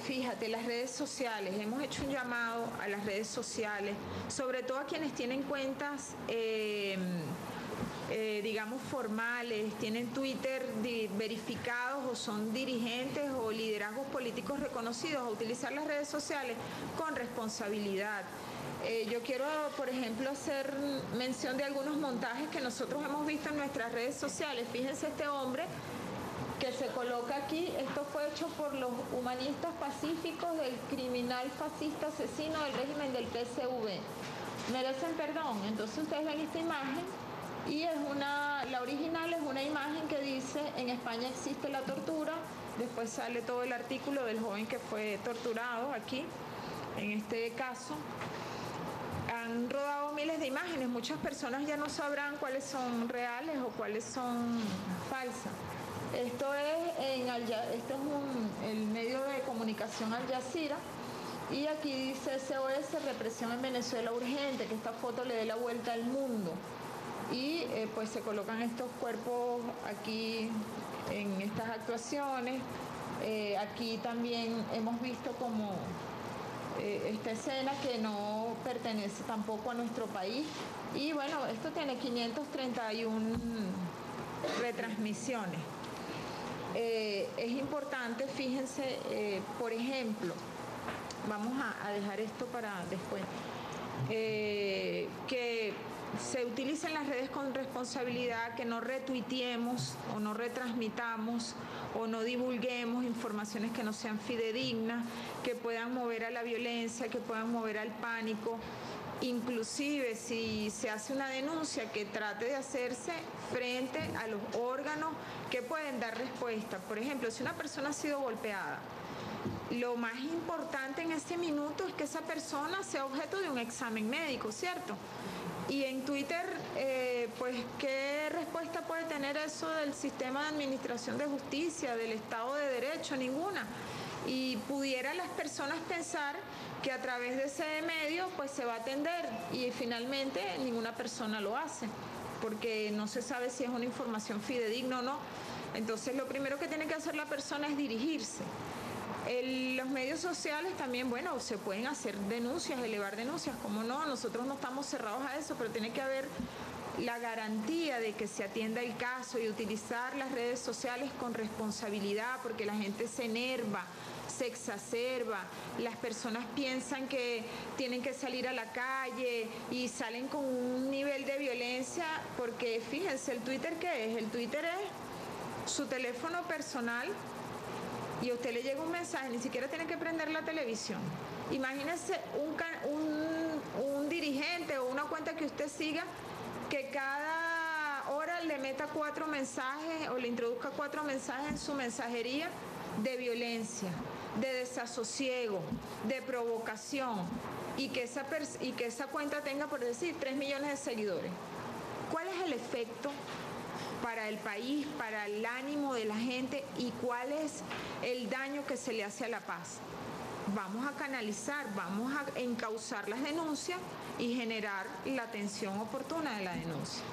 fíjate, las redes sociales, hemos hecho un llamado a las redes sociales, sobre todo a quienes tienen cuentas, eh, eh, digamos, formales, tienen Twitter verificados o son dirigentes o liderazgos políticos reconocidos, a utilizar las redes sociales con responsabilidad. Eh, yo quiero, por ejemplo, hacer mención de algunos montajes que nosotros hemos visto en nuestras redes sociales. Fíjense este hombre aquí, esto fue hecho por los humanistas pacíficos del criminal fascista asesino del régimen del PSV. Merecen perdón. Entonces ustedes ven esta imagen y es una, la original es una imagen que dice en España existe la tortura. Después sale todo el artículo del joven que fue torturado aquí, en este caso. Han rodado miles de imágenes, muchas personas ya no sabrán cuáles son reales o cuáles son falsas. Esto es, en es el medio de comunicación Al Jazeera y aquí dice SOS Represión en Venezuela Urgente, que esta foto le dé la vuelta al mundo. Y eh, pues se colocan estos cuerpos aquí en estas actuaciones. Eh, aquí también hemos visto como eh, esta escena que no pertenece tampoco a nuestro país. Y bueno, esto tiene 531 retransmisiones. Eh, es importante, fíjense, eh, por ejemplo, vamos a, dejar esto para después, que se utilicen las redes con responsabilidad, que no retuiteemos o no retransmitamos o no divulguemos informaciones que no sean fidedignas, que puedan mover a la violencia, que puedan mover al pánico inclusive si se hace una denuncia que trate de hacerse frente a los órganos que pueden dar respuesta. Por ejemplo, si una persona ha sido golpeada, lo más importante en este minuto es que esa persona sea objeto de un examen médico, ¿cierto? Y en Twitter, eh, pues, ¿qué respuesta puede tener eso del sistema de administración de justicia, del Estado de Derecho? Ninguna. Y pudiera las personas pensar que a través de ese medio pues se va a atender y finalmente ninguna persona lo hace porque no se sabe si es una información fidedigna o no. Entonces lo primero que tiene que hacer la persona es dirigirse. Los medios sociales también, bueno, se pueden hacer denuncias, elevar denuncias, como no, nosotros no estamos cerrados a eso, pero tiene que haber la garantía de que se atienda el caso y utilizar las redes sociales con responsabilidad, porque la gente se enerva, se exacerba, las personas piensan que tienen que salir a la calle y salen con un nivel de violencia, porque fíjense, el Twitter qué es? El Twitter es su teléfono personal y usted le llega un mensaje, ni siquiera tiene que prender la televisión. Imagínese un, un, un dirigente o una cuenta que usted siga que cada hora le meta cuatro mensajes o le introduzca cuatro mensajes en su mensajería de violencia, de desasosiego, de provocación y que esa, y que esa cuenta tenga, por decir, 3 millones de seguidores. ¿Cuál es el efecto para el país, para el ánimo de la gente y cuál es el daño que se le hace a la paz? Vamos a canalizar, vamos a encauzar las denuncias y generar la atención oportuna de la denuncia.